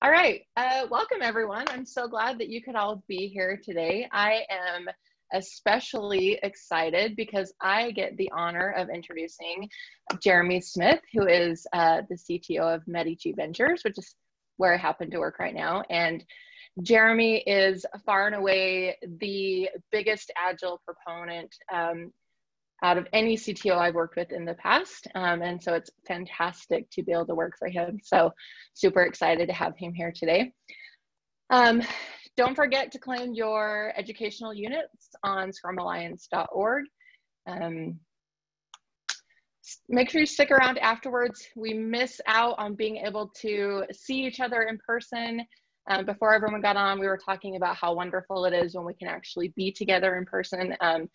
All right, uh, welcome everyone. I'm so glad that you could all be here today. I am especially excited because I get the honor of introducing Jeremy Smith, who is uh, the CTO of Medici Ventures, which is where I happen to work right now. And Jeremy is far and away the biggest agile proponent um, out of any CTO I've worked with in the past. Um, and so it's fantastic to be able to work for him. So super excited to have him here today. Um, don't forget to claim your educational units on scrumalliance.org. Um, make sure you stick around afterwards. We miss out on being able to see each other in person. Um, before everyone got on, we were talking about how wonderful it is when we can actually be together in person. Um,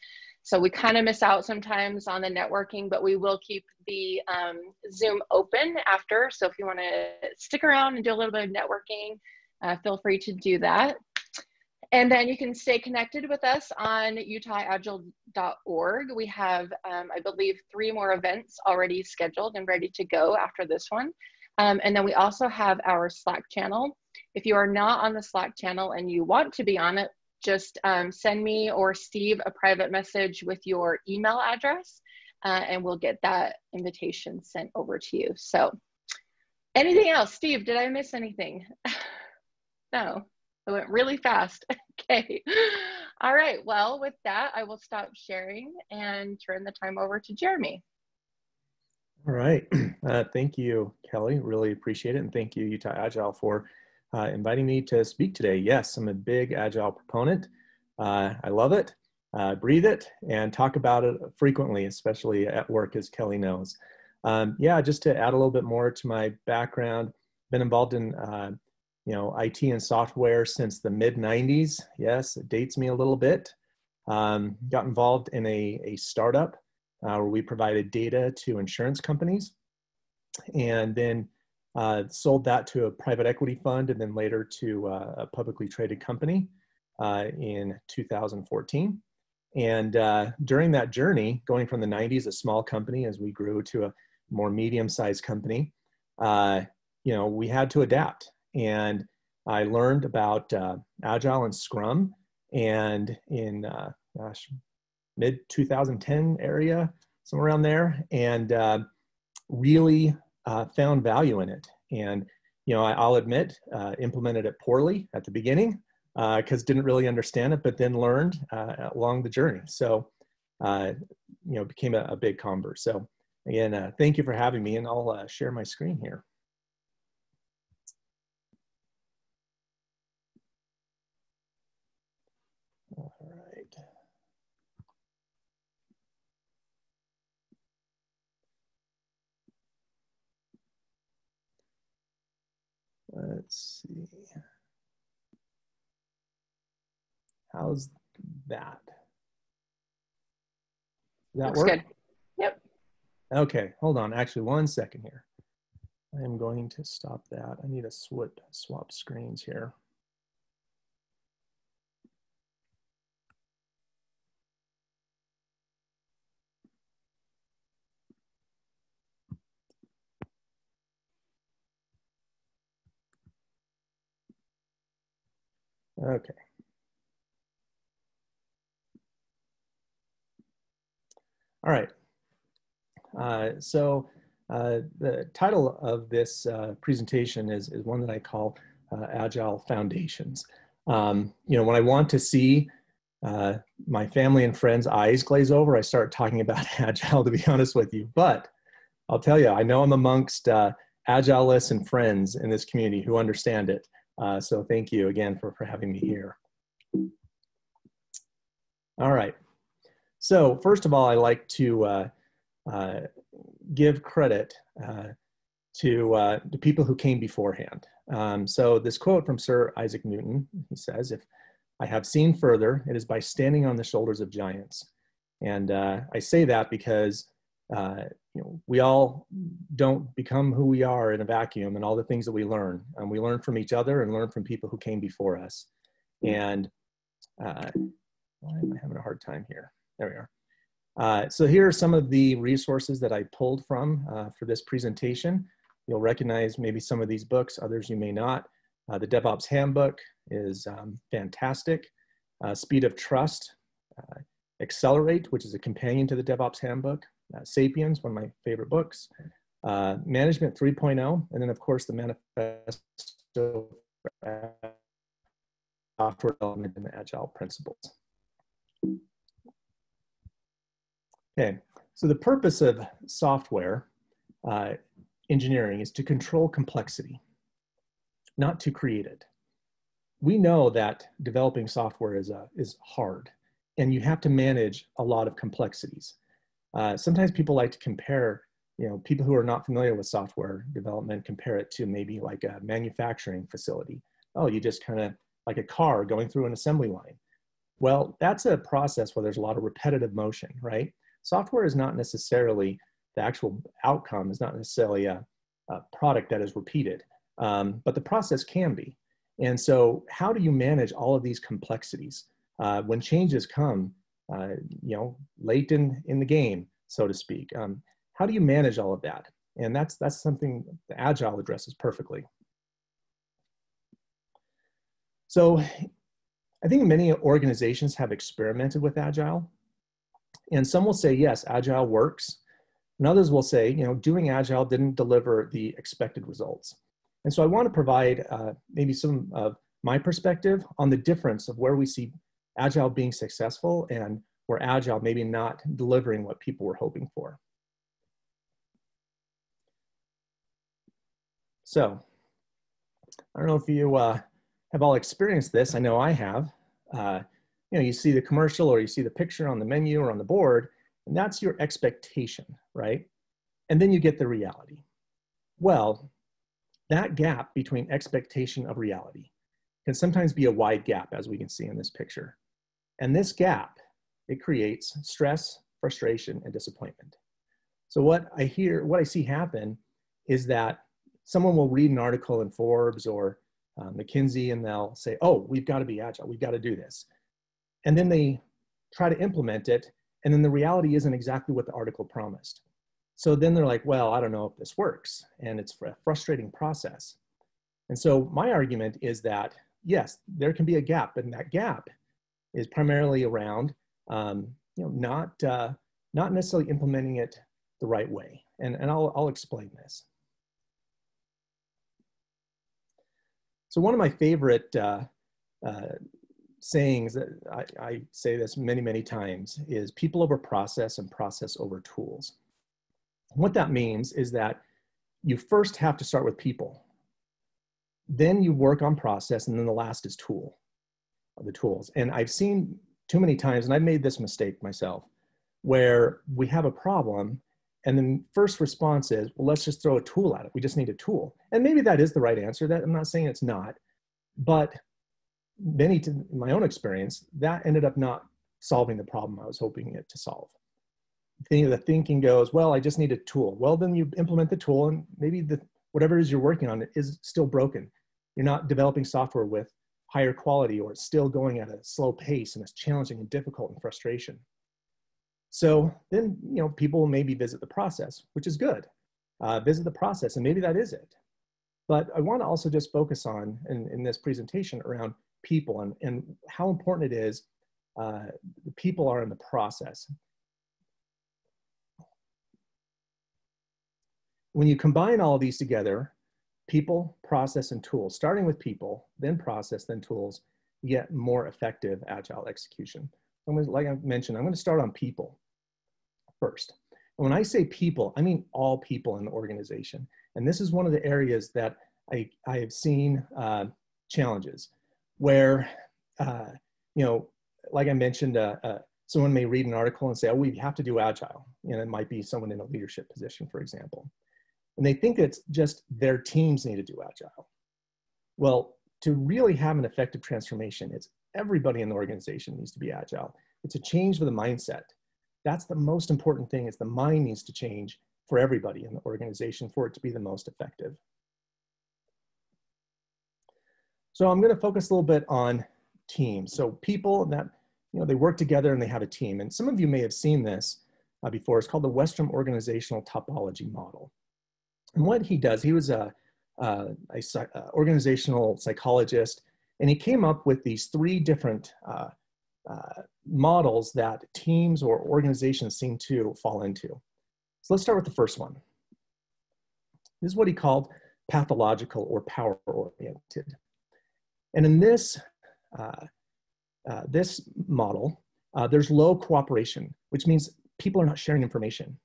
so we kind of miss out sometimes on the networking, but we will keep the um, Zoom open after. So if you want to stick around and do a little bit of networking, uh, feel free to do that. And then you can stay connected with us on utahagile.org. We have, um, I believe, three more events already scheduled and ready to go after this one. Um, and then we also have our Slack channel. If you are not on the Slack channel and you want to be on it, just um, send me or Steve a private message with your email address uh, and we'll get that invitation sent over to you. So anything else? Steve, did I miss anything? no, it went really fast. okay. All right. Well, with that, I will stop sharing and turn the time over to Jeremy. All right. Uh, thank you, Kelly. Really appreciate it. And thank you, Utah Agile, for uh, inviting me to speak today. Yes, I'm a big Agile proponent. Uh, I love it, uh, breathe it, and talk about it frequently, especially at work, as Kelly knows. Um, yeah, just to add a little bit more to my background, been involved in uh, you know IT and software since the mid 90s. Yes, it dates me a little bit. Um, got involved in a, a startup uh, where we provided data to insurance companies. And then uh, sold that to a private equity fund and then later to uh, a publicly traded company uh, in 2014. And uh, during that journey, going from the 90s, a small company, as we grew to a more medium-sized company, uh, you know, we had to adapt. And I learned about uh, Agile and Scrum. And in, gosh, mid 2010 area, somewhere around there, and really uh, found value in it. And, you know, I, will admit, uh, implemented it poorly at the beginning because uh, didn't really understand it, but then learned uh, along the journey. So, uh, you know, became a, a, big convert. So again, thank you for having me and I'll share my screen here. Let's see. How's that? That Looks work? good. Yep. Okay, hold on. Actually, one second here. I am going to stop that. I need to swap, swap screens here. Okay. All right. Uh, so uh, the title of this uh, presentation is, is one that I call uh, Agile Foundations. Um, you know, when I want to see uh, my family and friends' eyes glaze over, I start talking about Agile, to be honest with you. But I'll tell you, I know I'm amongst uh, Agilists and friends in this community who understand it. So thank you again for, for having me here. All right. So first of all, I like to uh, uh, give credit uh, to, uh, the people who came beforehand. Um, so this quote from Sir Isaac Newton, he says, if I have seen further, it is by standing on the shoulders of giants. And uh, I say that because uh, you know, we all don't become who we are in a vacuum and all the things that we learn. And we learn from each other and learn from people who came before us. And uh, why am I having a hard time here? There we are. Uh, so here are some of the resources that I pulled from uh, for this presentation. You'll recognize maybe some of these books, others you may not. Uh, the DevOps Handbook is um, fantastic. Uh, Speed of Trust, uh, Accelerate, which is a companion to the DevOps Handbook. Uh, Sapiens, one of my favorite books. Management 3.0, and then of course the Manifesto software development and agile principles. Okay, so the purpose of software uh, engineering is to control complexity, not to create it. We know that developing software is, uh, is hard and you have to manage a lot of complexities. Uh, sometimes people like to compare, you know, people who are not familiar with software development compare it to maybe like a manufacturing facility. Oh, you just kind of like a car going through an assembly line. Well, that's a process where there's a lot of repetitive motion, right? Software is not necessarily, the actual outcome is not necessarily a, a product that is repeated, um, but the process can be. And so how do you manage all of these complexities? Uh, when changes come, uh, you know, late in, in the game, so to speak, um, how do you manage all of that? And that's, that's something the Agile addresses perfectly. So I think many organizations have experimented with Agile. And some will say, yes, Agile works. And others will say, you know, doing Agile didn't deliver the expected results. And so I want to provide uh, maybe some of my perspective on the difference of where we see Agile being successful and where Agile maybe not delivering what people were hoping for. So, I don't know if you uh, have all experienced this. I know I have. Uh, you know, you see the commercial or you see the picture on the menu or on the board, and that's your expectation, right? And then you get the reality. Well, that gap between expectation of reality can sometimes be a wide gap, as we can see in this picture. And this gap, it creates stress, frustration, and disappointment. So what I hear, what I see happen is that someone will read an article in Forbes or uh, McKinsey and they'll say, oh, we've got to be agile, we've got to do this. And then they try to implement it, and then the reality isn't exactly what the article promised. So then they're like, well, I don't know if this works, and it's a frustrating process. And so my argument is that, yes, there can be a gap, and that gap is primarily around, um, you know, not, uh, not necessarily implementing it the right way. And, and I'll, I'll explain this. So one of my favorite uh, uh, sayings that I, I, say this many, many times is people over process and process over tools. What that means is that you first have to start with people. Then you work on process and then the last is tool, the tools. And I've seen too many times, and I've made this mistake myself, where we have a problem and then first response is, well, let's just throw a tool at it. We just need a tool. And maybe that is the right answer. That I'm not saying it's not, but many, to my own experience, that ended up not solving the problem I was hoping it to solve. The thinking goes, well, I just need a tool. Well, then you implement the tool and maybe the, whatever it is you're working on is still broken. You're not developing software with higher quality or it's still going at a slow pace and it's challenging and difficult and frustration. So then, you know, people maybe visit the process, which is good. Uh, visit the process, and maybe that is it. But I want to also just focus on, in, in this presentation, around people and, and how important it is uh, the people are in the process. When you combine all these together, people, process, and tools, starting with people, then process, then tools, you get more effective agile execution. I'm gonna, like I mentioned, I'm going to start on people first. And when I say people, I mean all people in the organization. And this is one of the areas that I, I have seen uh, challenges where, uh, you know, like I mentioned, uh, uh, someone may read an article and say, oh, we have to do agile. And it might be someone in a leadership position, for example. And they think it's just their teams need to do agile. Well, to really have an effective transformation, it's everybody in the organization needs to be agile. It's a change for the mindset. That's the most important thing is the mind needs to change for everybody in the organization for it to be the most effective. So I'm going to focus a little bit on teams. So people that, you know, they work together and they have a team. And some of you may have seen this uh, before. It's called the Westrum Organizational Topology Model. And what he does, he was a, a, uh, organizational psychologist, and he came up with these three different uh, uh, models that teams or organizations seem to fall into. So let's start with the first one. This is what he called pathological or power oriented. And in this, uh, uh, this model, uh, there's low cooperation, which means people are not sharing information.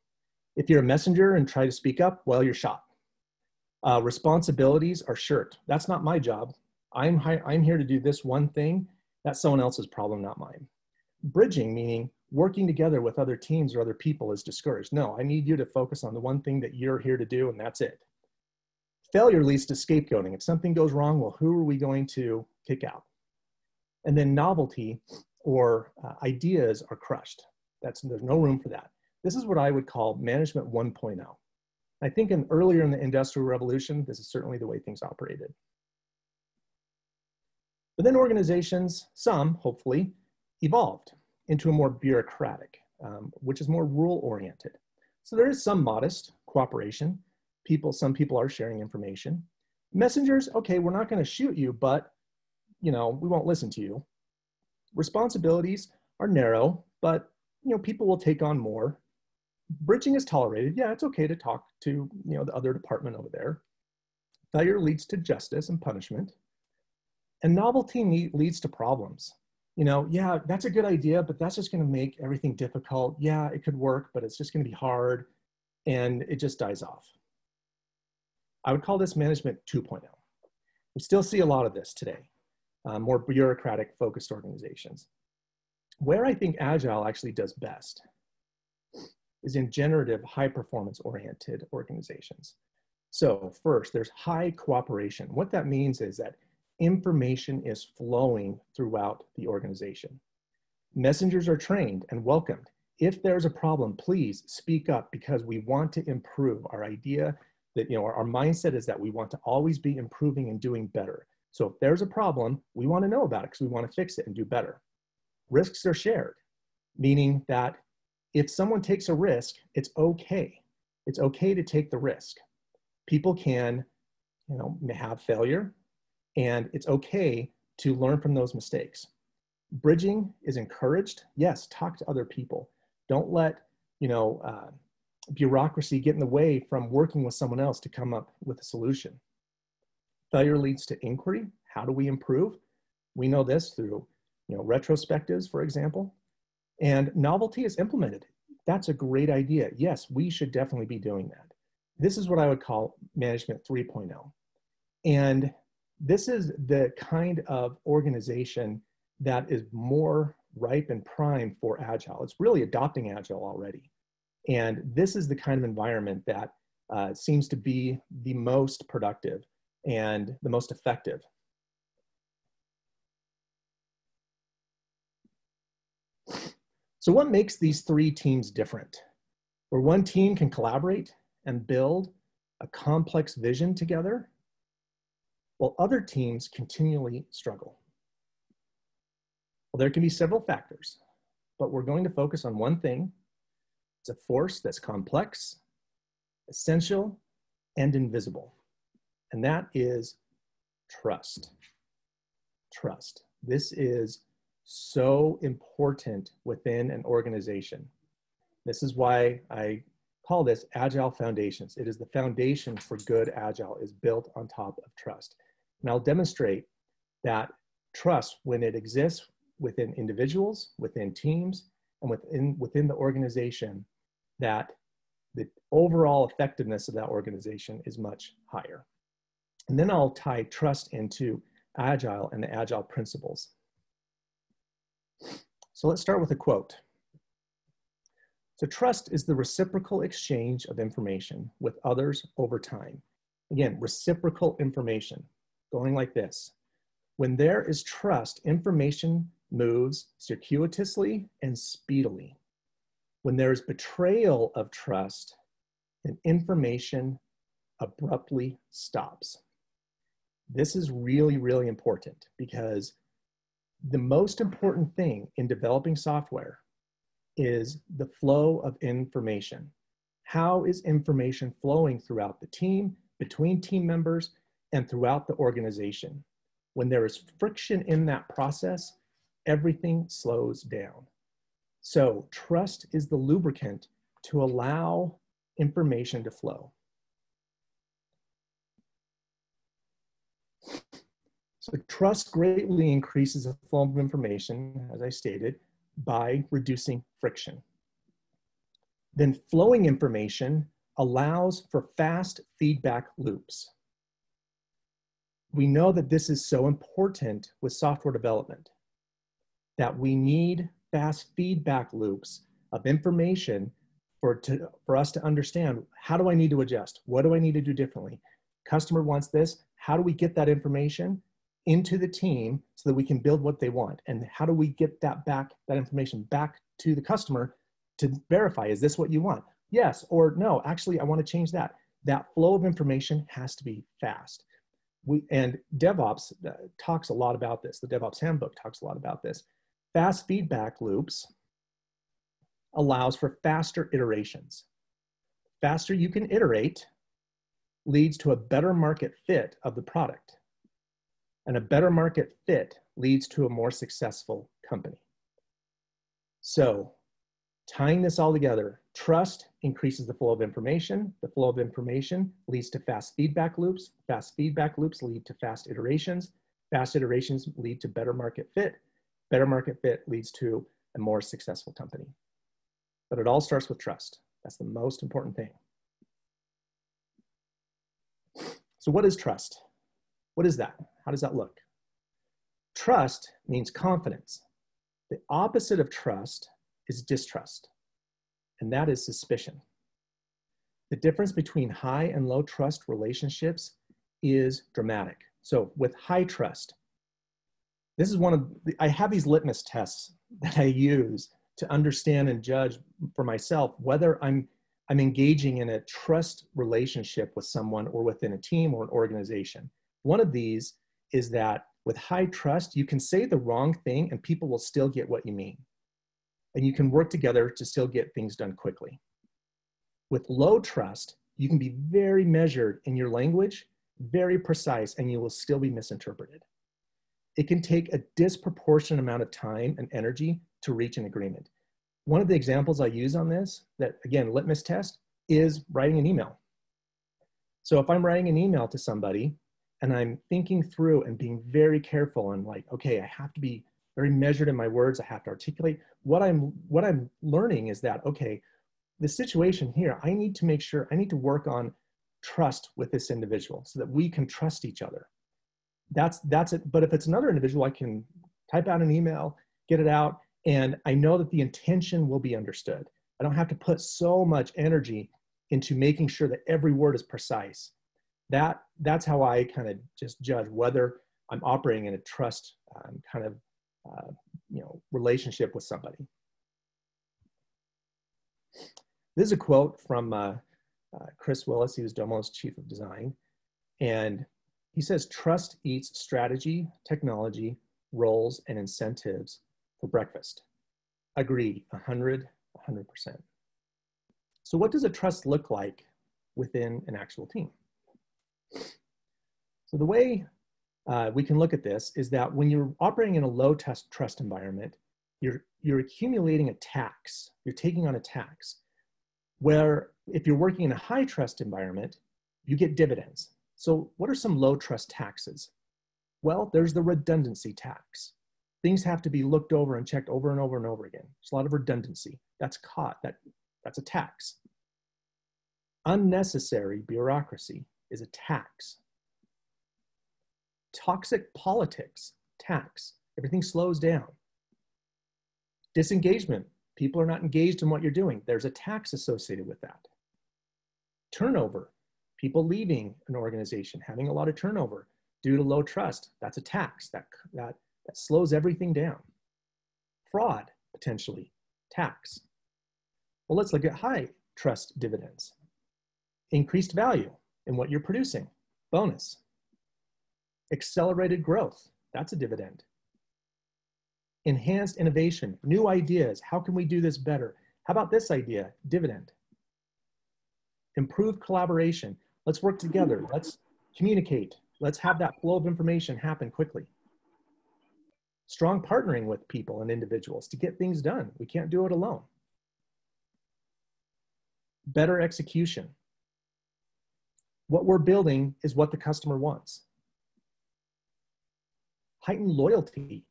If you're a messenger and try to speak up, well, you're shot. Uh, responsibilities are shirked. That's not my job. I'm, I'm here to do this one thing. That's someone else's problem, not mine. Bridging, meaning working together with other teams or other people, is discouraged. No, I need you to focus on the one thing that you're here to do, and that's it. Failure leads to scapegoating. If something goes wrong, well, who are we going to kick out? And then novelty or uh, ideas are crushed. That's, there's no room for that. This is what I would call management 1.0. I think in, earlier in the Industrial Revolution, this is certainly the way things operated. But then organizations, some hopefully, evolved into a more bureaucratic, um, which is more rule oriented. So there is some modest cooperation. People, some people are sharing information. Messengers, okay, we're not going to shoot you, but you know, we won't listen to you. Responsibilities are narrow, but you know, people will take on more. Bridging is tolerated. Yeah, it's okay to talk to you know the other department over there. Failure leads to justice and punishment. And novelty leads to problems. You know, yeah, that's a good idea, but that's just going to make everything difficult. Yeah, it could work, but it's just going to be hard and it just dies off. I would call this management 2.0. We still see a lot of this today, uh, more bureaucratic focused organizations. Where I think Agile actually does best is in generative, high performance oriented organizations. So first, there's high cooperation. What that means is that information is flowing throughout the organization. Messengers are trained and welcomed. If there's a problem, please speak up because we want to improve. Our idea that, you know, our, our mindset is that we want to always be improving and doing better. So if there's a problem, we want to know about it because we want to fix it and do better. Risks are shared, meaning that if someone takes a risk, it's okay. It's okay to take the risk. People can, you know, have failure, and it's okay to learn from those mistakes. Bridging is encouraged. Yes, talk to other people. Don't let you know uh, bureaucracy get in the way from working with someone else to come up with a solution. Failure leads to inquiry. How do we improve? We know this through you know retrospectives, for example. And novelty is implemented. That's a great idea. Yes, we should definitely be doing that. This is what I would call management 3.0. And this is the kind of organization that is more ripe and prime for agile. It's really adopting agile already. And this is the kind of environment that uh, seems to be the most productive and the most effective. So what makes these three teams different? Where one team can collaborate and build a complex vision together while other teams continually struggle? Well, there can be several factors, but we're going to focus on one thing. It's a force that's complex, essential, and invisible, and that is trust. Trust. This is so important within an organization. This is why I call this agile foundations. It is the foundation for good agile is built on top of trust. And I'll demonstrate that trust, when it exists within individuals, within teams, and within, within the organization, that the overall effectiveness of that organization is much higher. And then I'll tie trust into Agile and the Agile principles. So let's start with a quote. So trust is the reciprocal exchange of information with others over time. Again, reciprocal information going like this. When there is trust, information moves circuitously and speedily. When there is betrayal of trust, then information abruptly stops. This is really, really important because the most important thing in developing software is the flow of information. How is information flowing throughout the team, between team members, and throughout the organization. When there is friction in that process, everything slows down. So trust is the lubricant to allow information to flow. So trust greatly increases the flow of information, as I stated, by reducing friction. Then flowing information allows for fast feedback loops. We know that this is so important with software development, that we need fast feedback loops of information for, to, for us to understand how do I need to adjust? What do I need to do differently? Customer wants this. How do we get that information into the team so that we can build what they want? And how do we get that back, that information back to the customer to verify, is this what you want? Yes or no, actually, I want to change that. That flow of information has to be fast. We, and DevOps uh, talks a lot about this. The DevOps handbook talks a lot about this. Fast feedback loops allows for faster iterations. Faster you can iterate leads to a better market fit of the product. And a better market fit leads to a more successful company. So tying this all together, trust increases the flow of information. The flow of information leads to fast feedback loops. Fast feedback loops lead to fast iterations. Fast iterations lead to better market fit. Better market fit leads to a more successful company. But it all starts with trust. That's the most important thing. So what is trust? What is that? How does that look? Trust means confidence. The opposite of trust is distrust, and that is suspicion. The difference between high and low trust relationships is dramatic. So with high trust, this is one of, the, I have these litmus tests that I use to understand and judge for myself whether I'm I'm engaging in a trust relationship with someone or within a team or an organization. One of these is that with high trust, you can say the wrong thing and people will still get what you mean. And you can work together to still get things done quickly. With low trust, you can be very measured in your language, very precise, and you will still be misinterpreted. It can take a disproportionate amount of time and energy to reach an agreement. One of the examples I use on this, that again, litmus test, is writing an email. So if I'm writing an email to somebody and I'm thinking through and being very careful and like, okay, I have to be very measured in my words, I have to articulate, what I'm, what I'm learning is that, okay, the situation here, I need to make sure, I need to work on trust with this individual so that we can trust each other. That's, that's it. But if it's another individual, I can type out an email, get it out, and I know that the intention will be understood. I don't have to put so much energy into making sure that every word is precise. That, that's how I kind of just judge whether I'm operating in a trust um, kind of uh, you know, relationship with somebody. This is a quote from uh, uh, Chris Willis. He was Domo's chief of design. And he says, trust eats strategy, technology, roles, and incentives for breakfast. Agree, 100, 100%. So what does a trust look like within an actual team? So the way uh, we can look at this is that when you're operating in a low test trust environment, you're, you're accumulating a tax, you're taking on a tax. Where if you're working in a high trust environment, you get dividends. So what are some low trust taxes? Well, there's the redundancy tax things have to be looked over and checked over and over and over again. There's a lot of redundancy. That's caught. That, that's a tax. Unnecessary bureaucracy is a tax. Toxic politics, tax. Everything slows down. Disengagement. People are not engaged in what you're doing. There's a tax associated with that. Turnover. People leaving an organization, having a lot of turnover due to low trust. That's a tax. That, that that slows everything down. Fraud, potentially, tax. Well, let's look at high trust dividends. Increased value in what you're producing, bonus. Accelerated growth, that's a dividend. Enhanced innovation, new ideas, how can we do this better? How about this idea, dividend? Improved collaboration, let's work together, let's communicate Let's have that flow of information happen quickly. Strong partnering with people and individuals to get things done. We can't do it alone. Better execution. What we're building is what the customer wants. Heightened loyalty.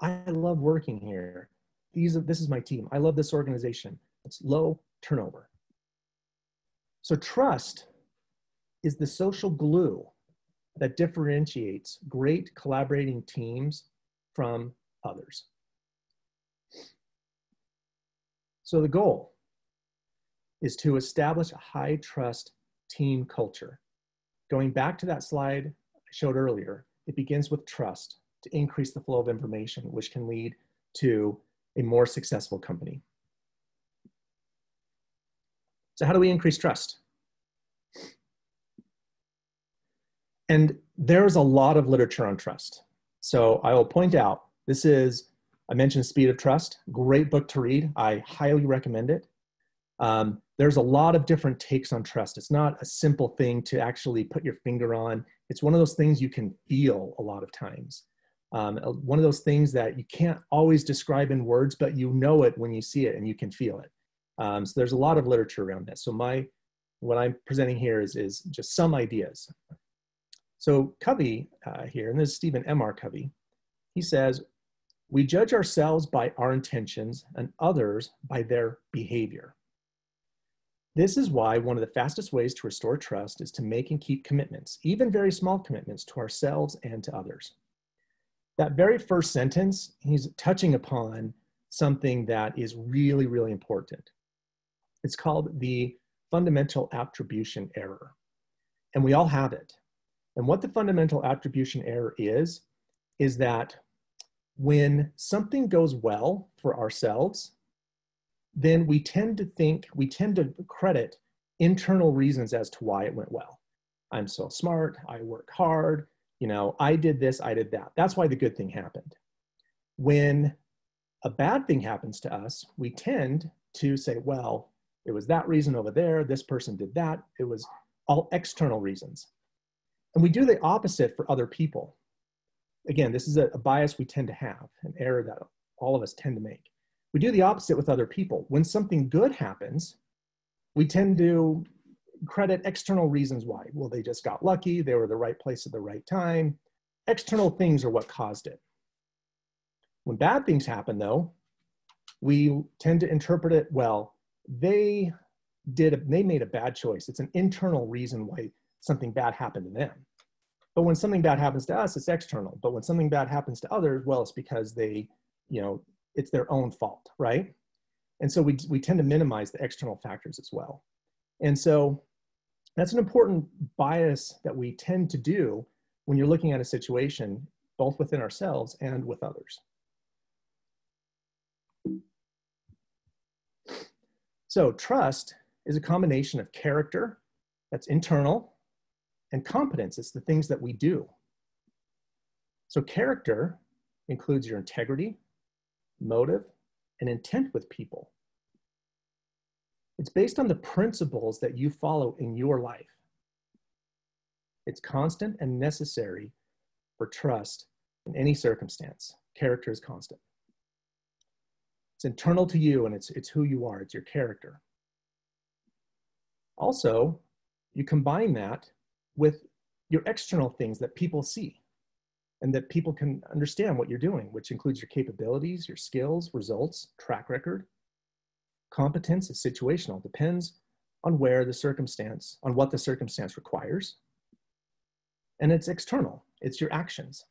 I love working here. These, this is my team. I love this organization. It's low turnover. So trust is the social glue that differentiates great collaborating teams from others. So the goal is to establish a high trust team culture. Going back to that slide I showed earlier, it begins with trust to increase the flow of information, which can lead to a more successful company. So how do we increase trust? And there's a lot of literature on trust. So I will point out, this is, I mentioned Speed of Trust, great book to read. I highly recommend it. Um, there's a lot of different takes on trust. It's not a simple thing to actually put your finger on. It's one of those things you can feel a lot of times. Um, uh, one of those things that you can't always describe in words, but you know it when you see it and you can feel it. Um, so there's a lot of literature around this. So my, what I'm presenting here is, is just some ideas. So Covey uh, here, and this is Stephen M.R. Covey, he says, we judge ourselves by our intentions and others by their behavior. This is why one of the fastest ways to restore trust is to make and keep commitments, even very small commitments to ourselves and to others. That very first sentence, he's touching upon something that is really, really important. It's called the fundamental attribution error. And we all have it. And what the fundamental attribution error is, is that when something goes well for ourselves, then we tend to think, we tend to credit internal reasons as to why it went well. I'm so smart, I work hard, you know, I did this, I did that. That's why the good thing happened. When a bad thing happens to us, we tend to say, well, it was that reason over there, this person did that, it was all external reasons. And we do the opposite for other people. Again, this is a, a bias we tend to have, an error that all of us tend to make. We do the opposite with other people. When something good happens, we tend to credit external reasons why. Well, they just got lucky, they were the right place at the right time. External things are what caused it. When bad things happen, though, we tend to interpret it well. They did, a, they made a bad choice. It's an internal reason why something bad happened to them. But when something bad happens to us, it's external. But when something bad happens to others, well, it's because they, you know, it's their own fault, right? And so we, we tend to minimize the external factors as well. And so that's an important bias that we tend to do when you're looking at a situation, both within ourselves and with others. So trust is a combination of character that's internal and competence is the things that we do. So character includes your integrity, motive, and intent with people. It's based on the principles that you follow in your life. It's constant and necessary for trust in any circumstance. Character is constant. It's internal to you and it's, it's who you are, it's your character. Also, you combine that with your external things that people see and that people can understand what you're doing, which includes your capabilities, your skills, results, track record. Competence is situational, depends on where the circumstance, on what the circumstance requires. And it's external, it's your actions.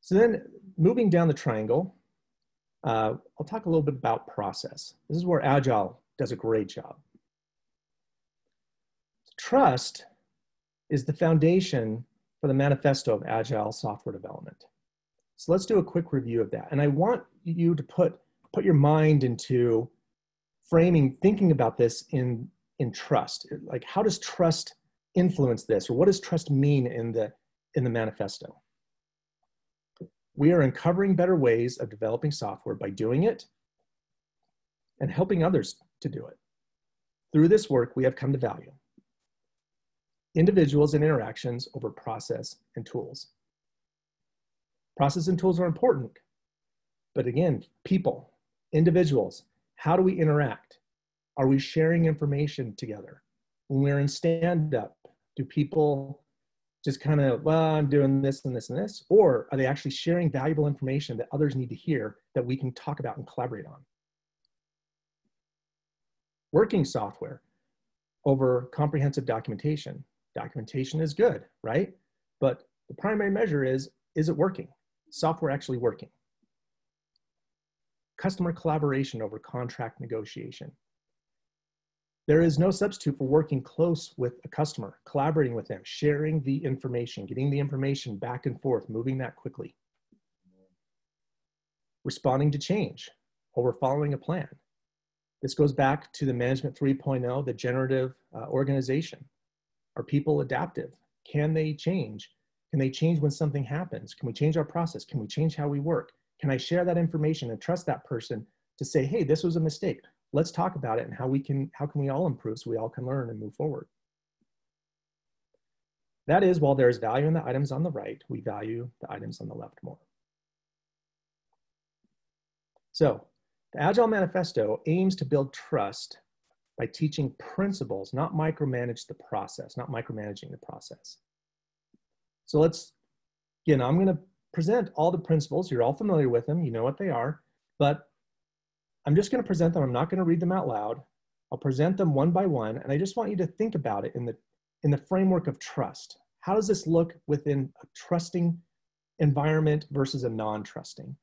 So then moving down the triangle, uh, I'll talk a little bit about process. This is where Agile does a great job. Trust is the foundation for the manifesto of Agile software development. So let's do a quick review of that. And I want you to put, put your mind into framing, thinking about this in, in trust. Like how does trust influence this? Or what does trust mean in the, in the manifesto? We are uncovering better ways of developing software by doing it and helping others to do it. Through this work, we have come to value individuals and interactions over process and tools. Process and tools are important, but again, people, individuals, how do we interact? Are we sharing information together? When we're in stand up, do people just kind of, well, I'm doing this and this and this? Or are they actually sharing valuable information that others need to hear that we can talk about and collaborate on? Working software over comprehensive documentation. Documentation is good, right? But the primary measure is, is it working? Software actually working? Customer collaboration over contract negotiation. There is no substitute for working close with a customer, collaborating with them, sharing the information, getting the information back and forth, moving that quickly. Responding to change over following a plan. This goes back to the Management 3.0, the generative uh, organization. Are people adaptive? Can they change? Can they change when something happens? Can we change our process? Can we change how we work? Can I share that information and trust that person to say, hey, this was a mistake let's talk about it and how we can how can we all improve so we all can learn and move forward. That is while there is value in the items on the right we value the items on the left more. So the agile manifesto aims to build trust by teaching principles not micromanage the process not micromanaging the process. So let's again i'm going to present all the principles. You're all familiar with them. You know what they are. But I'm just going to present them. I'm not going to read them out loud. I'll present them one by one, and I just want you to think about it in the in the framework of trust. How does this look within a trusting environment versus a non-trusting?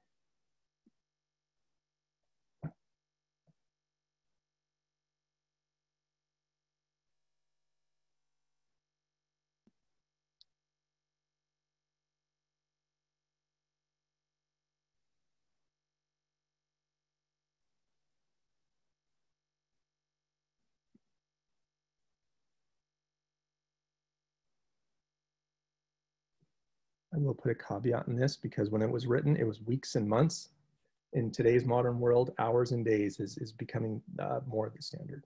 I will put a caveat in this because when it was written, it was weeks and months. In today's modern world, hours and days is, is becoming uh, more of the standard.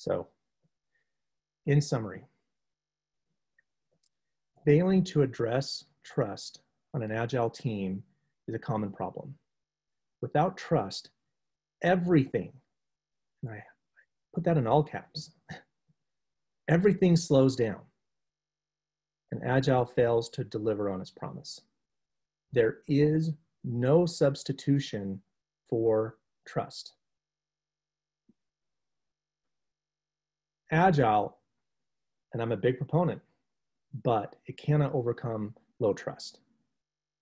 So, in summary, failing to address trust on an agile team is a common problem. Without trust, everything, and I put that in all caps, everything slows down and agile fails to deliver on its promise. There is no substitution for trust. Agile, and I'm a big proponent, but it cannot overcome low trust.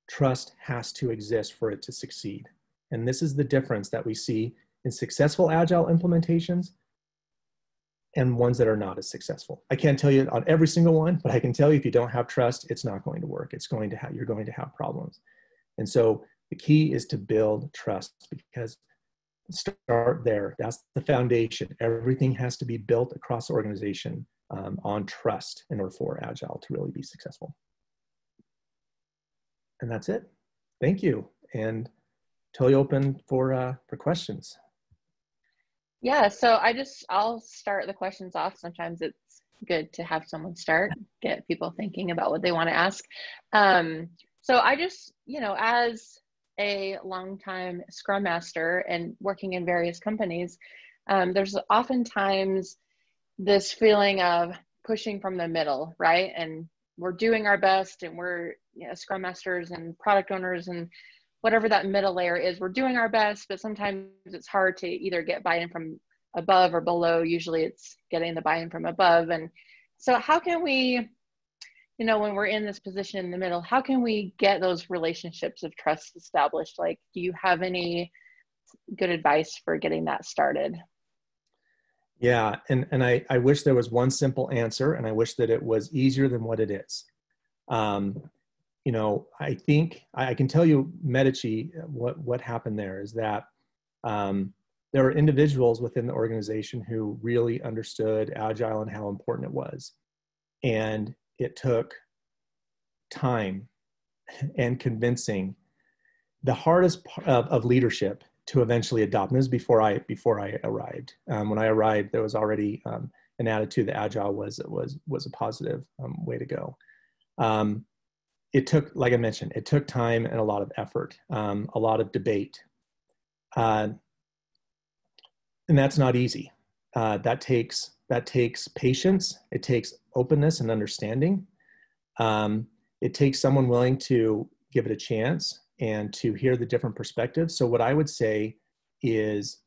trust has to exist for it to succeed. And this is the difference that we see in successful agile implementations and ones that are not as successful. I can't tell you on every single one, but I can tell you if you don't have trust, it's not going to work. It's going to have, you're going to have problems. And so the key is to build trust because start there. That's the foundation. Everything has to be built across organization um, on trust in order for Agile to really be successful. And that's it. Thank you. And totally open for, uh, for questions. Yeah, so I just, I'll start the questions off. Sometimes it's good to have someone start, get people thinking about what they want to ask. Um, so I just, you know, as a longtime Scrum Master and working in various companies, um, there's oftentimes this feeling of pushing from the middle, right? And we're doing our best, and we're you know, Scrum Masters and product owners and whatever that middle layer is, we're doing our best, but sometimes it's hard to either get buy-in from above or below. Usually, it's getting the buy-in from above, and so how can we you know when we're in this position in the middle how can we get those relationships of trust established? Like do you have any good advice for getting that started? Yeah and and i i wish there was one simple answer and i wish that it was easier than what it is. Um you know i think i, I can tell you medici what what happened there is that um there were individuals within the organization who really understood agile and how important it was. And it took time and convincing the hardest part of, of leadership to eventually adopt. And this is before I before I arrived. Um, when I arrived, there was already um, an attitude that agile was was was a positive um, way to go. Um, it took, like I mentioned, it took time and a lot of effort, um, a lot of debate, uh, and that's not easy. Uh, that takes that takes patience. It takes openness and understanding. Um, it takes someone willing to give it a chance and to hear the different perspectives. So what I would say is,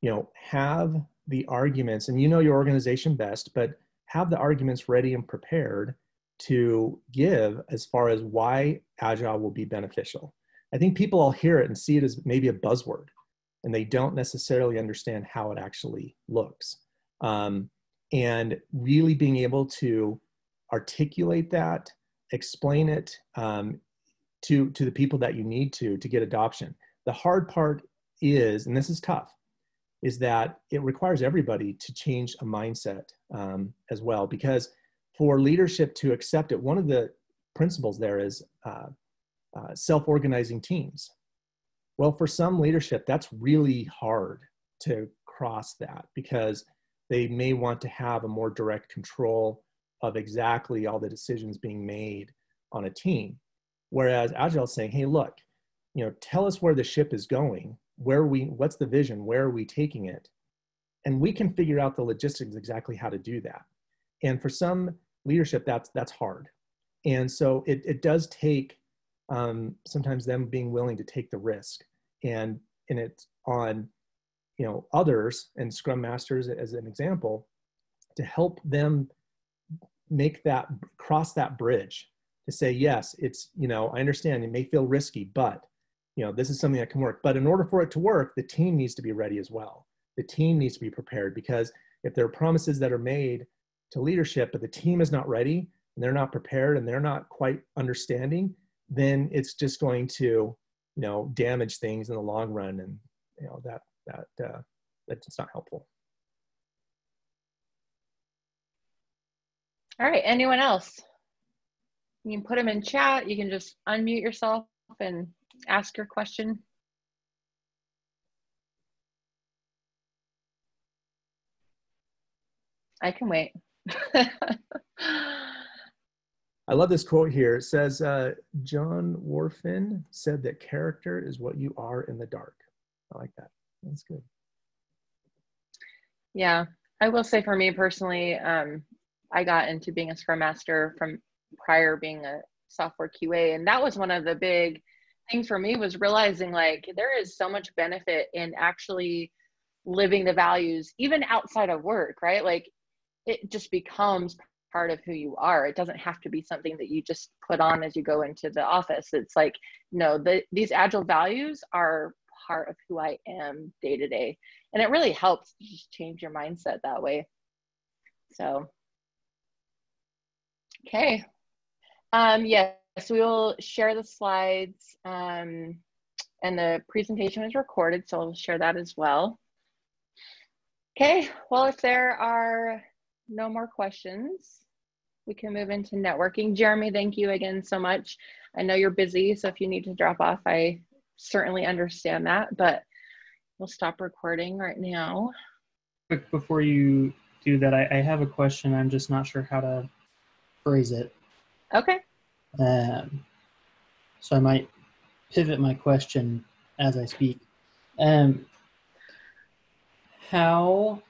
you know, have the arguments, and you know your organization best, but have the arguments ready and prepared to give as far as why agile will be beneficial. I think people all hear it and see it as maybe a buzzword, and they don't necessarily understand how it actually looks um, and really being able to articulate that explain it um, to to the people that you need to to get adoption. The hard part is and this is tough is that it requires everybody to change a mindset um, as well. Because for leadership to accept it one of the principles there is uh, uh, self-organizing teams. Well for some leadership that's really hard to cross that because they may want to have a more direct control of exactly all the decisions being made on a team. Whereas Agile is saying, hey, look, you know, tell us where the ship is going, where we, what's the vision, where are we taking it? And we can figure out the logistics exactly how to do that. And for some leadership, that's that's hard. And so it, it does take um, sometimes them being willing to take the risk and and it's on you know others and scrum masters as an example to help them make that cross that bridge to say yes it's you know i understand it may feel risky but you know this is something that can work. But in order for it to work the team needs to be ready as well. The team needs to be prepared because if there are promises that are made to leadership but the team is not ready and they're not prepared and they're not quite understanding then it's just going to you know damage things in the long run and you know that that uh, that's not helpful. All right, anyone else? You can put them in chat. You can just unmute yourself and ask your question. I can wait. I love this quote here. It says, uh, John Warfin said that character is what you are in the dark. I like that. That's good. Yeah, I will say for me personally, um, I got into being a Scrum Master from prior being a software QA, and that was one of the big things for me was realizing like there is so much benefit in actually living the values even outside of work, right? Like it just becomes part of who you are. It doesn't have to be something that you just put on as you go into the office. It's like, no, the, these agile values are part of who I am day to day. And it really helps to just change your mindset that way. So, okay. Um, yes, we will share the slides um, and the presentation is recorded, so I'll share that as well. Okay, well, if there are no more questions, we can move into networking. Jeremy, thank you again so much. I know you're busy, so if you need to drop off, I certainly understand that, but we'll stop recording right now. Quick, before you do that, I, I have a question. I'm just not sure how to phrase it. Okay. Um, so I might pivot my question as I speak. Um, how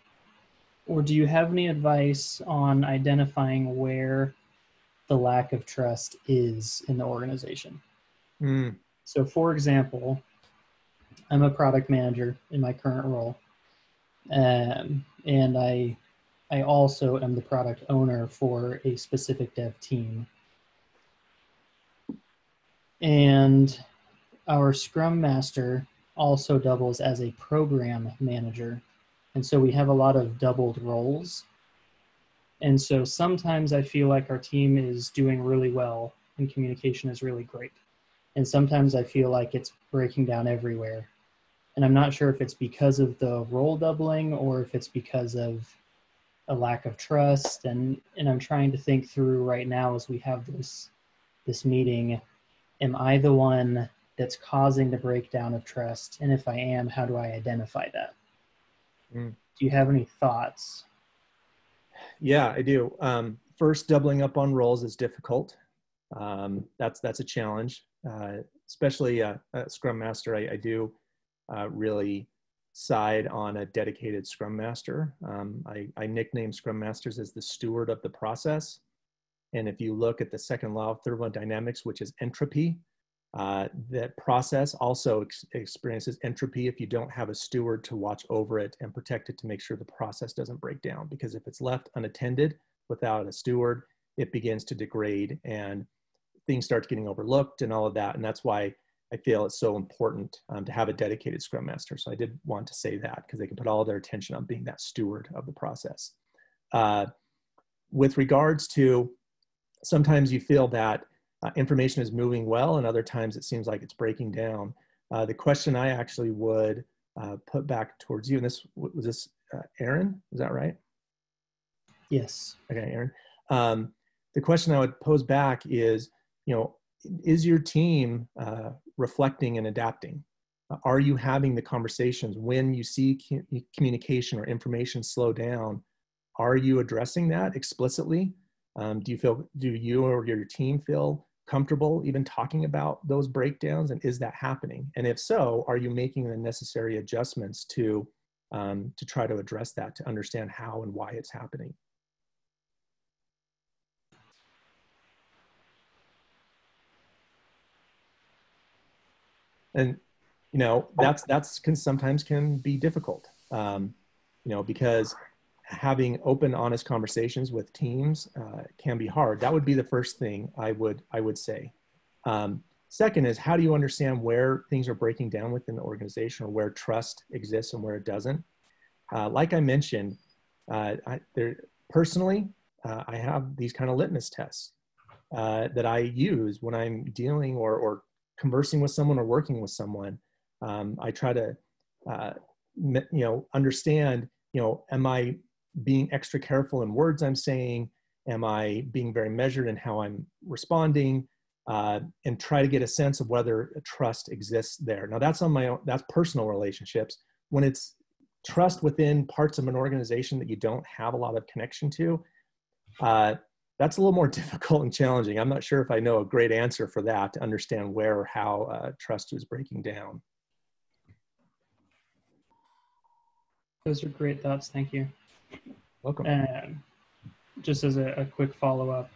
or do you have any advice on identifying where the lack of trust is in the organization? Mm. So, for example, I'm a product manager in my current role, um, and I I also am the product owner for a specific dev team. And our Scrum Master also doubles as a program manager and so we have a lot of doubled roles. And so sometimes I feel like our team is doing really well and communication is really great. And sometimes I feel like it's breaking down everywhere. And I'm not sure if it's because of the role doubling or if it's because of a lack of trust. And, and I'm trying to think through right now as we have this, this meeting, am I the one that's causing the breakdown of trust? And if I am, how do I identify that? Mm. Do you have any thoughts? Yeah, I do. Um, first, doubling up on roles is difficult. Um, that's that's a challenge, especially uh, a Scrum Master. I, I do uh, really side on a dedicated Scrum Master. Um, I, I nickname Scrum Masters as the steward of the process. And if you look at the second law of thermodynamics, which is entropy, uh, that process also ex experiences entropy if you don't have a steward to watch over it and protect it to make sure the process doesn't break down. Because if it's left unattended without a steward, it begins to degrade and things start getting overlooked and all of that. And that's why I feel it's so important um, to have a dedicated Scrum Master. So I did want to say that because they can put all their attention on being that steward of the process. Uh, with regards to sometimes you feel that uh, information is moving well and other times it seems like it's breaking down. Uh, the question I actually would uh, put back towards you, and this was this uh, Aaron, is that right? Yes. Okay, Aaron. Um, the question I would pose back is, you know, is your team uh, reflecting and adapting? Are you having the conversations when you see communication or information slow down? Are you addressing that explicitly? Um, do you feel, do you or your team feel comfortable even talking about those breakdowns and is that happening and if so are you making the necessary adjustments to um, to try to address that to understand how and why it's happening and you know that's that's can sometimes can be difficult um, you know because having open honest conversations with teams uh, can be hard. That would be the first thing i would i would say. Um, second is how do you understand where things are breaking down within the organization or where trust exists and where it doesn't? Uh, like i mentioned uh, I, there, personally uh, i have these kind of litmus tests uh, that i use when i'm dealing or, or conversing with someone or working with someone um, i try to uh, you know understand you know am i being extra careful in words I'm saying? Am I being very measured in how I'm responding? Uh, and try to get a sense of whether trust exists there. Now that's on my own, that's personal relationships. When it's trust within parts of an organization that you don't have a lot of connection to, uh, that's a little more difficult and challenging. I'm not sure if I know a great answer for that to understand where or how uh, trust is breaking down. Those are great thoughts. Thank you. Welcome. Um, just as a, a quick follow up,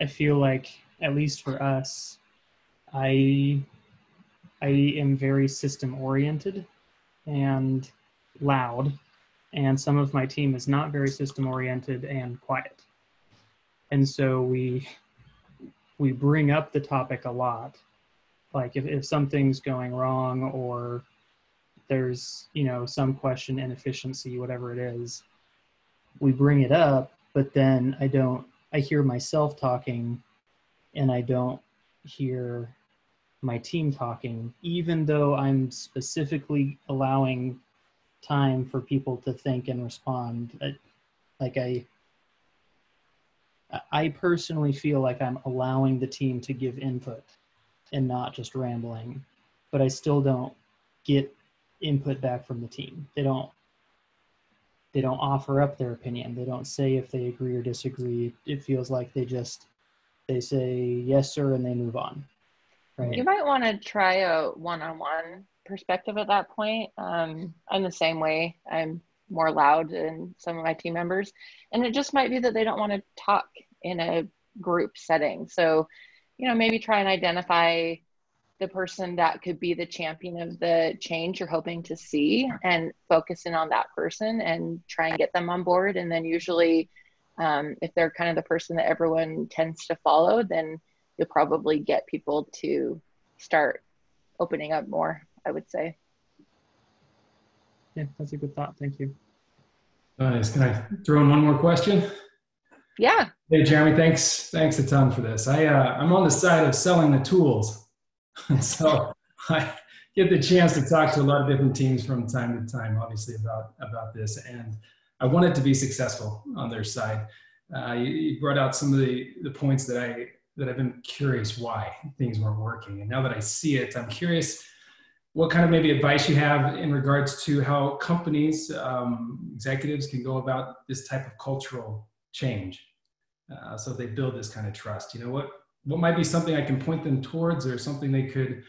I feel like at least for us, I I am very system oriented and loud, and some of my team is not very system oriented and quiet. And so we we bring up the topic a lot. Like if, if something's going wrong or there's, you know, some question inefficiency, whatever it is, we bring it up, but then I don't I hear myself talking and I don't hear my team talking, even though I'm specifically allowing time for people to think and respond. Like I, I personally feel like I'm allowing the team to give input and not just rambling, but I still don't get input back from the team. They don't they don't offer up their opinion. They don't say if they agree or disagree. It feels like they just they say yes sir and they move on. Right. You might want to try a one-on-one perspective at that point. Um, I'm the same way. I'm more loud than some of my team members, and it just might be that they don't want to talk in a group setting. So, you know, maybe try and identify the person that could be the champion of the change you're hoping to see and focus in on that person and try and get them on board. And then usually, um, if they're kind of the person that everyone tends to follow, then you'll probably get people to start opening up more, I would say. Yeah, that's a good thought. Thank you. Nice. Can I throw in one more question? Yeah. Hey, Jeremy, thanks. Thanks a ton for this. I, uh, I'm on the side of selling the tools. so I get the chance to talk to a lot of different teams from time to time, obviously about, about this. And I want it to be successful on their side. Uh, you, you, brought out some of the, the points that I, that I've been curious why things weren't working. And now that I see it, I'm curious what kind of maybe advice you have in regards to how companies, um, executives can go about this type of cultural change. Uh, so they build this kind of trust. You know, what, what might be something I can point them towards or something they could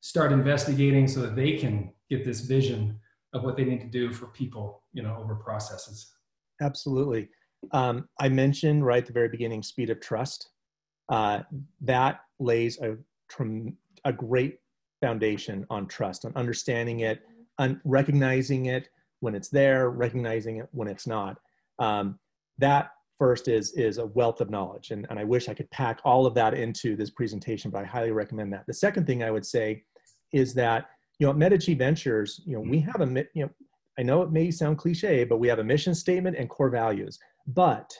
start investigating so that they can get this vision of what they need to do for people, you know, over processes. Absolutely. Um, I mentioned right at the very beginning, speed of trust uh, that lays a, a great foundation on trust, on understanding it, on recognizing it when it's there, recognizing it when it's not. Um, that first is is a wealth of knowledge, and, and I wish I could pack all of that into this presentation, but I highly recommend that. The second thing I would say is that you know at Medici Ventures, you know we have a you know I know it may sound cliche, but we have a mission statement and core values, but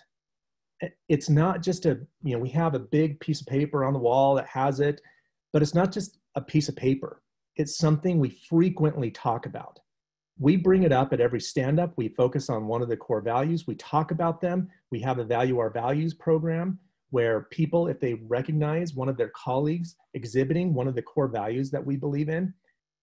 it's not just a you know we have a big piece of paper on the wall that has it but it's not just a piece of paper. It's something we frequently talk about. We bring it up at every stand up we focus on one of the core values. We talk about them. We have a value our values program where people if they recognize one of their colleagues exhibiting one of the core values that we believe in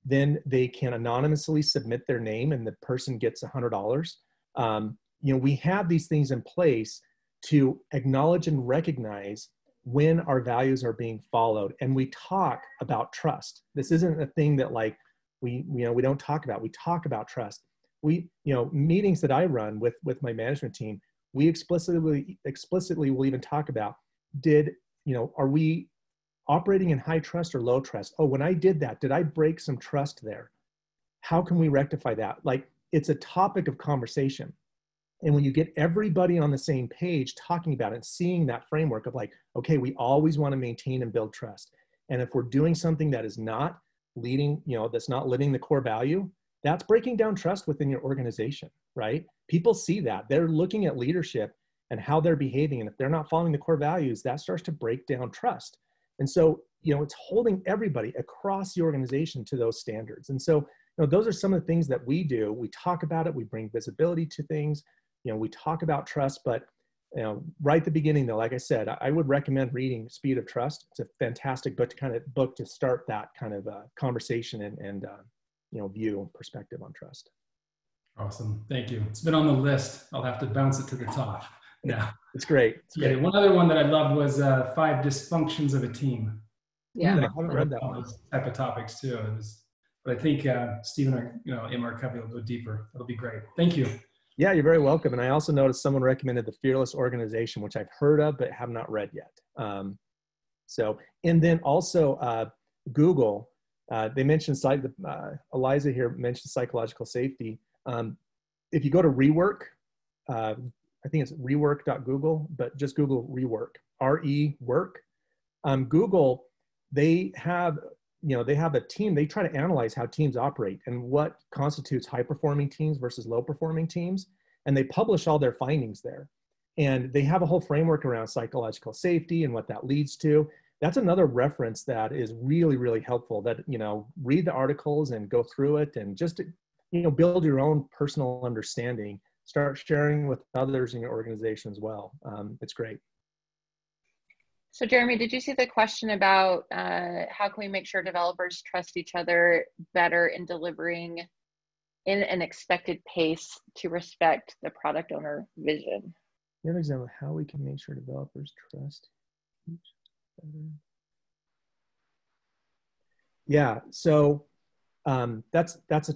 then they can anonymously submit their name and the person gets $100 um, you know we have these things in place to acknowledge and recognize when our values are being followed and we talk about trust. This isn't a thing that like we you know we don't talk about. We talk about trust. We you know meetings that i run with with my management team we explicitly explicitly will even talk about did you know are we operating in high trust or low trust? Oh when i did that did i break some trust there? How can we rectify that? Like it's a topic of conversation and when you get everybody on the same page talking about it, seeing that framework of like, okay, we always want to maintain and build trust. And if we're doing something that is not leading, you know, that's not living the core value, that's breaking down trust within your organization, right? People see that. They're looking at leadership and how they're behaving. And if they're not following the core values, that starts to break down trust. And so, you know, it's holding everybody across the organization to those standards. And so, you know, those are some of the things that we do. We talk about it, we bring visibility to things, you know, we talk about trust, but you know, right at the beginning though, like I said, I would recommend reading Speed of Trust. It's a fantastic book to kind of book to start that kind of uh, conversation and, and uh, you know, view and perspective on trust. Awesome. Thank you. It's been on the list. I'll have to bounce it to the top. Yeah. It's great. It's great. Yeah, one other one that I loved was uh, Five Dysfunctions of a Team. Yeah. I haven't read that one. Type of topics too. It was, but I think uh, Stephen, you know, MR Covey will go deeper. That'll be great. Thank you. Yeah, you're very welcome. And I also noticed someone recommended the Fearless Organization, which I've heard of but have not read yet. Um, so, and then also uh, Google, uh, they mentioned, uh, Eliza here mentioned psychological safety. Um, if you go to rework, uh, I think it's rework.google, but just Google rework, R-E work. Um, Google, they have, you know, they have a team, they try to analyze how teams operate and what constitutes high performing teams versus low performing teams. And they publish all their findings there. And they have a whole framework around psychological safety and what that leads to. That's another reference that is really, really helpful that, you know, read the articles and go through it and just, you know, build your own personal understanding start sharing with others in your organization as well. Um, it's great. So Jeremy, did you see the question about uh, how can we make sure developers trust each other better in delivering in an expected pace to respect the product owner vision? The other example, of how we can make sure developers trust each other. Yeah, so um, that's that's a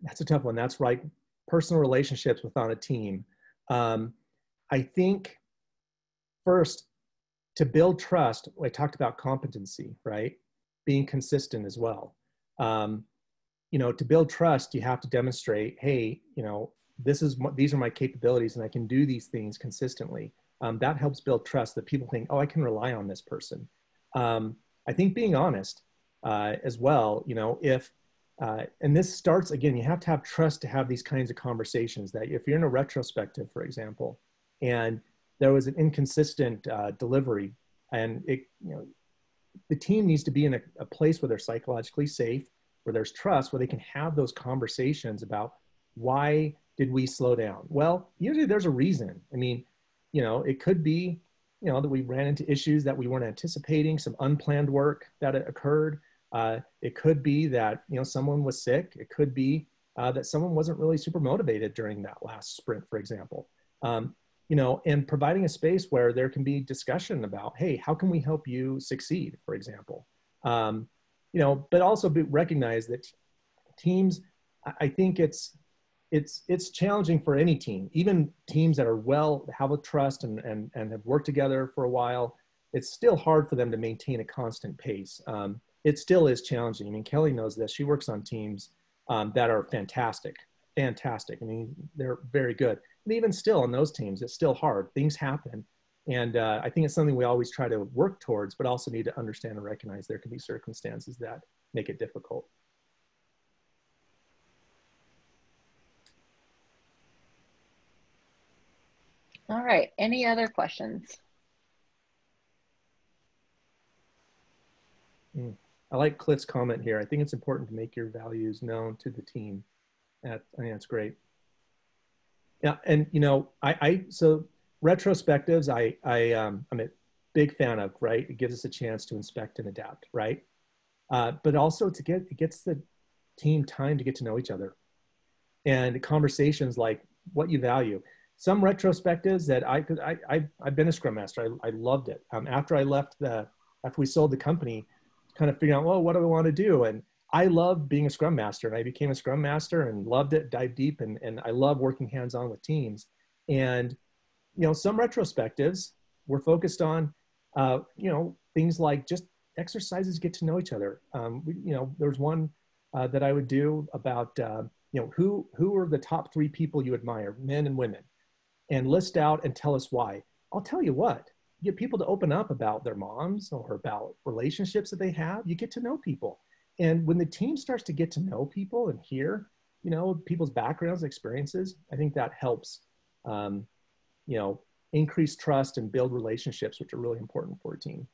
that's a tough one. That's right personal relationships within a team. Um, I think first to build trust, I talked about competency, right? Being consistent as well. Um, you know, to build trust, you have to demonstrate, hey, you know, this is these are my capabilities, and I can do these things consistently. Um, that helps build trust. That people think, oh, I can rely on this person. Um, I think being honest uh, as well. You know, if uh, and this starts again, you have to have trust to have these kinds of conversations that if you're in a retrospective, for example, and there was an inconsistent uh, delivery and it, you know, the team needs to be in a, a place where they're psychologically safe, where there's trust, where they can have those conversations about why did we slow down? Well, usually there's a reason. I mean, you know, it could be, you know, that we ran into issues that we weren't anticipating, some unplanned work that occurred. Uh, it could be that you know someone was sick. It could be uh, that someone wasn't really super motivated during that last sprint, for example. Um, you know, and providing a space where there can be discussion about, hey, how can we help you succeed, for example. Um, you know, but also be, recognize that teams. I think it's it's it's challenging for any team, even teams that are well have a trust and and and have worked together for a while. It's still hard for them to maintain a constant pace. Um, it still is challenging. I mean, Kelly knows this. She works on teams um, that are fantastic, fantastic. I mean, they're very good. And even still on those teams, it's still hard. Things happen. And uh, I think it's something we always try to work towards, but also need to understand and recognize there can be circumstances that make it difficult. All right, any other questions? Mm. I like Cliff's comment here. I think it's important to make your values known to the team. That, I think that's great. Yeah, and you know, I, I so retrospectives, I, I, um, I'm a big fan of. Right, it gives us a chance to inspect and adapt. Right, uh, but also to get it gets the team time to get to know each other, and conversations like what you value. Some retrospectives that I could, I, I, I've been a scrum master. I, I loved it. Um, after I left the, after we sold the company, kind of figuring out, well, what do I want to do? And I love being a scrum master and I became a scrum master and loved it, dive deep. And, and I love working hands on with teams. And, you know, some retrospectives were focused on, uh, you know, things like just exercises get to know each other. Um, we, you know, there was one uh, that I would do about, uh, you know, who, who are the top three people you admire, men and women, and list out and tell us why. I'll tell you what, get people to open up about their moms or about relationships that they have. You get to know people. And when the team starts to get to know people and hear, you know, people's backgrounds, experiences, I think that helps, um, you know, increase trust and build relationships, which are really important for a team.